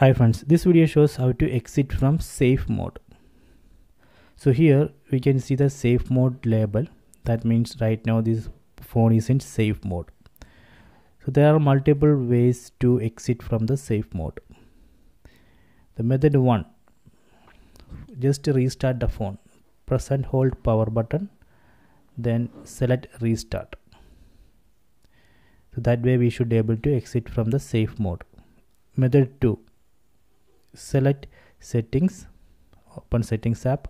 Hi friends, this video shows how to exit from safe mode. So here we can see the safe mode label. That means right now this phone is in safe mode. So there are multiple ways to exit from the safe mode. The method 1 just restart the phone. Press and hold power button then select restart. So that way we should be able to exit from the safe mode. Method 2 select settings open settings app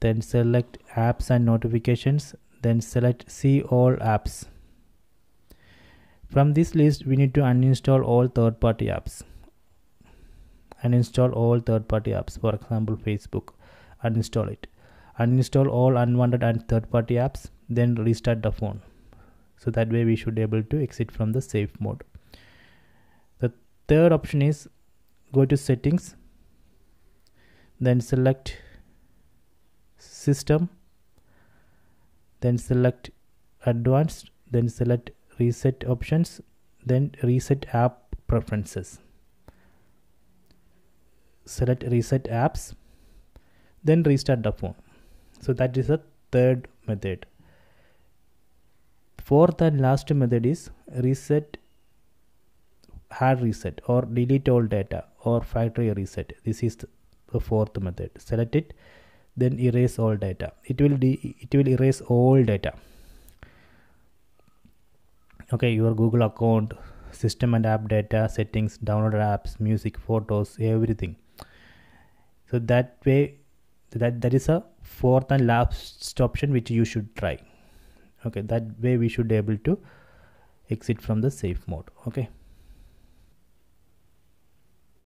then select apps and notifications then select see all apps. From this list we need to uninstall all third-party apps uninstall all third-party apps for example facebook. Uninstall it. Uninstall all unwanted and third-party apps then restart the phone. So that way we should be able to exit from the safe mode. The third option is go to settings then select system then select advanced then select reset options then reset app preferences. Select reset apps then restart the phone. So that is the third method. Fourth and last method is reset hard reset or delete all data or factory reset. This is the fourth method. Select it then erase all data. It will it will erase all data. Okay your google account system and app data settings downloaded apps music photos everything. So that way that that is a fourth and last option which you should try. Okay that way we should be able to exit from the safe mode. Okay